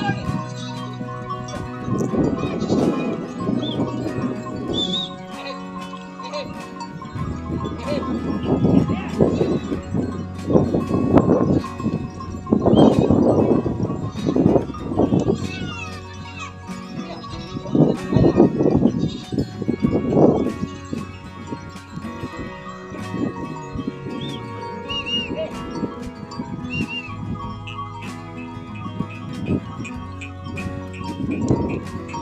Yeah. 女。